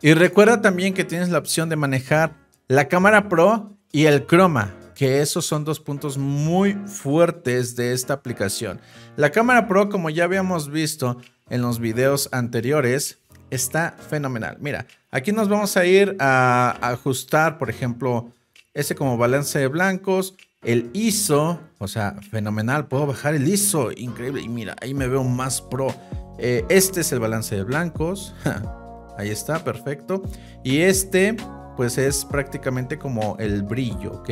Y recuerda también que tienes la opción de manejar la cámara Pro y el croma, que esos son dos puntos muy fuertes de esta aplicación. La cámara Pro, como ya habíamos visto en los videos anteriores, está fenomenal. Mira, aquí nos vamos a ir a ajustar, por ejemplo, ese como balance de blancos, el ISO, o sea, fenomenal. Puedo bajar el ISO, increíble. Y mira, ahí me veo más pro. Eh, este es el balance de blancos. ahí está, perfecto. Y este, pues es prácticamente como el brillo, ¿ok?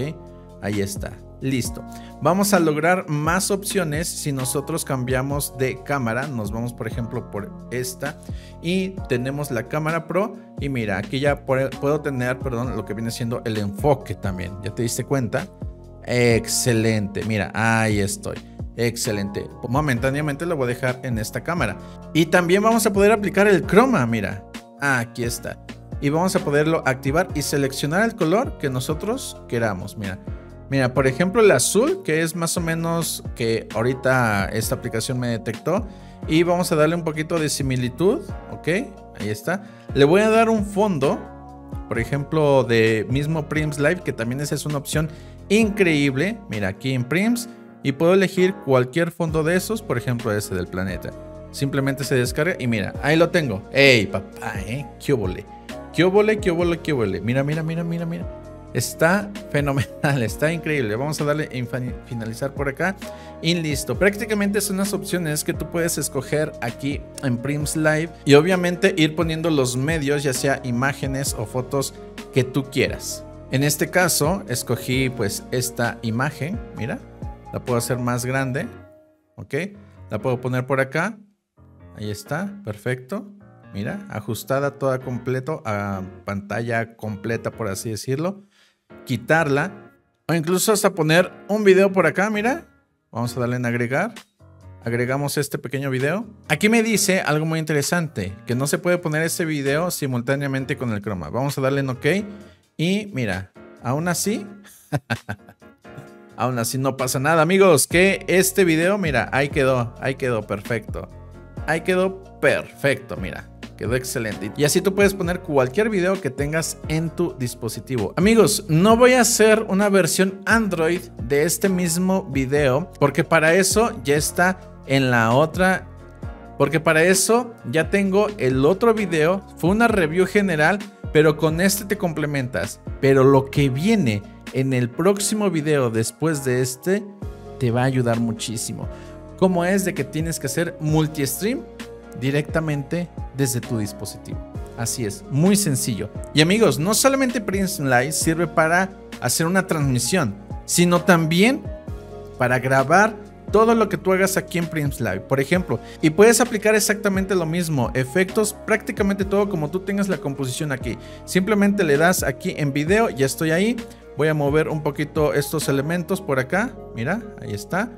Ahí está. Listo. Vamos a lograr más opciones si nosotros cambiamos de cámara. Nos vamos, por ejemplo, por esta. Y tenemos la cámara Pro. Y mira, aquí ya puedo tener, perdón, lo que viene siendo el enfoque también. ¿Ya te diste cuenta? Excelente. Mira, ahí estoy. Excelente. Momentáneamente lo voy a dejar en esta cámara. Y también vamos a poder aplicar el croma. Mira, aquí está. Y vamos a poderlo activar y seleccionar el color que nosotros queramos. Mira. Mira, por ejemplo, el azul, que es más o menos que ahorita esta aplicación me detectó. Y vamos a darle un poquito de similitud, ¿ok? Ahí está. Le voy a dar un fondo, por ejemplo, de mismo Prims Live, que también esa es una opción increíble. Mira, aquí en Prims. Y puedo elegir cualquier fondo de esos, por ejemplo, ese del planeta. Simplemente se descarga y mira, ahí lo tengo. ¡Ey, papá, eh! ¡Qué obole! ¡Qué obole, qué obole, qué obole! Mira, mira, mira, mira, mira. Está fenomenal, está increíble. Vamos a darle en finalizar por acá. Y listo. Prácticamente son las opciones que tú puedes escoger aquí en Prims Live. Y obviamente ir poniendo los medios, ya sea imágenes o fotos que tú quieras. En este caso, escogí pues esta imagen. Mira, la puedo hacer más grande. Ok, la puedo poner por acá. Ahí está, perfecto. Mira, ajustada toda completo a pantalla completa, por así decirlo quitarla o incluso hasta poner un video por acá, mira. Vamos a darle en agregar. Agregamos este pequeño video. Aquí me dice algo muy interesante, que no se puede poner este video simultáneamente con el croma. Vamos a darle en OK y mira, aún así, aún así no pasa nada, amigos, que este video, mira, ahí quedó, ahí quedó perfecto. Ahí quedó perfecto, mira. Quedó excelente. Y así tú puedes poner cualquier video que tengas en tu dispositivo. Amigos, no voy a hacer una versión Android de este mismo video porque para eso ya está en la otra porque para eso ya tengo el otro video, fue una review general, pero con este te complementas. Pero lo que viene en el próximo video después de este te va a ayudar muchísimo. Como es de que tienes que hacer multi-stream directamente desde tu dispositivo. Así es, muy sencillo. Y amigos, no solamente Prince Live sirve para hacer una transmisión, sino también para grabar todo lo que tú hagas aquí en Prince Live, por ejemplo. Y puedes aplicar exactamente lo mismo, efectos, prácticamente todo como tú tengas la composición aquí. Simplemente le das aquí en video, ya estoy ahí. Voy a mover un poquito estos elementos por acá. Mira, ahí está.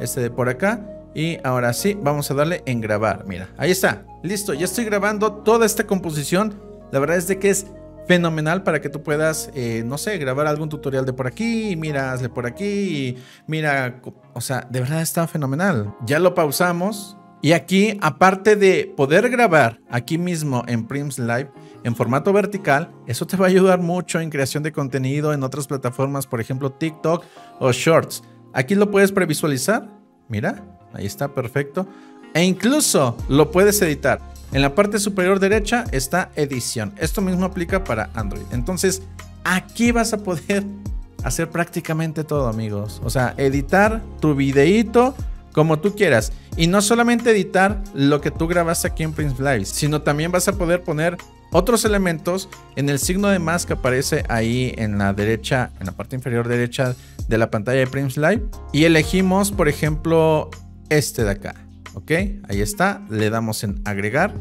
Este de por acá. Y ahora sí, vamos a darle en grabar. Mira, ahí está. Listo, ya estoy grabando toda esta composición. La verdad es de que es fenomenal para que tú puedas, eh, no sé, grabar algún tutorial de por aquí, mira, hazle por aquí, mira, o sea, de verdad está fenomenal. Ya lo pausamos y aquí, aparte de poder grabar aquí mismo en Prims Live en formato vertical, eso te va a ayudar mucho en creación de contenido en otras plataformas, por ejemplo TikTok o Shorts. Aquí lo puedes previsualizar, mira, Ahí está, perfecto. E incluso lo puedes editar. En la parte superior derecha está edición. Esto mismo aplica para Android. Entonces, aquí vas a poder hacer prácticamente todo, amigos. O sea, editar tu videíto como tú quieras. Y no solamente editar lo que tú grabas aquí en Prince Live, sino también vas a poder poner otros elementos en el signo de más que aparece ahí en la derecha, en la parte inferior derecha de la pantalla de Prince Live. Y elegimos, por ejemplo, este de acá. ¿Ok? Ahí está. Le damos en agregar.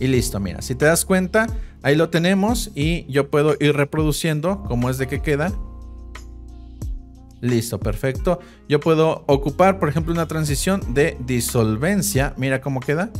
Y listo, mira. Si te das cuenta, ahí lo tenemos. Y yo puedo ir reproduciendo como es de que queda. Listo, perfecto. Yo puedo ocupar, por ejemplo, una transición de disolvencia. Mira cómo queda.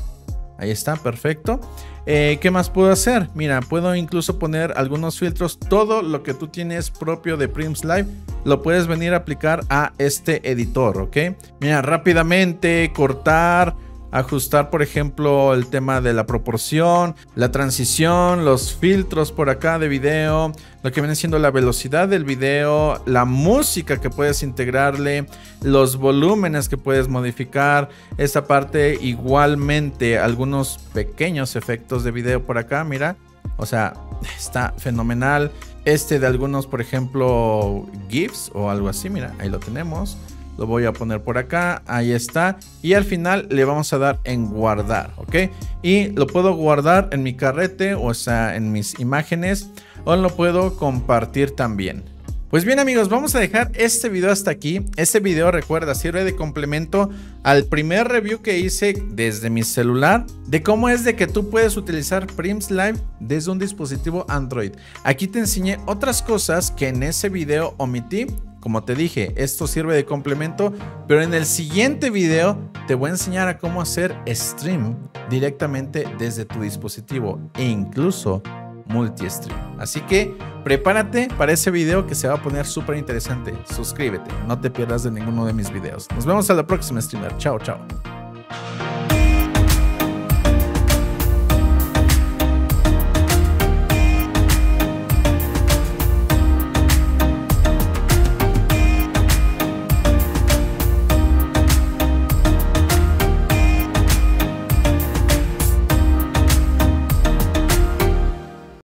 Ahí está, perfecto. Eh, ¿Qué más puedo hacer? Mira, puedo incluso poner algunos filtros. Todo lo que tú tienes propio de Prims Live lo puedes venir a aplicar a este editor, ¿ok? Mira, rápidamente cortar ajustar, por ejemplo, el tema de la proporción, la transición, los filtros por acá de video, lo que viene siendo la velocidad del video, la música que puedes integrarle, los volúmenes que puedes modificar, esta parte igualmente algunos pequeños efectos de video por acá, mira, o sea, está fenomenal. Este de algunos, por ejemplo, GIFs o algo así, mira, ahí lo tenemos. Lo voy a poner por acá, ahí está. Y al final le vamos a dar en guardar, ¿ok? Y lo puedo guardar en mi carrete, o sea, en mis imágenes, o lo puedo compartir también. Pues bien amigos, vamos a dejar este video hasta aquí. Este video, recuerda, sirve de complemento al primer review que hice desde mi celular de cómo es de que tú puedes utilizar Prims Live desde un dispositivo Android. Aquí te enseñé otras cosas que en ese video omití. Como te dije, esto sirve de complemento, pero en el siguiente video te voy a enseñar a cómo hacer stream directamente desde tu dispositivo e incluso multi-stream. Así que prepárate para ese video que se va a poner súper interesante. Suscríbete, no te pierdas de ninguno de mis videos. Nos vemos a la próxima streamer. Chao, chao.